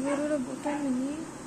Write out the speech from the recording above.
guru rebutan ini.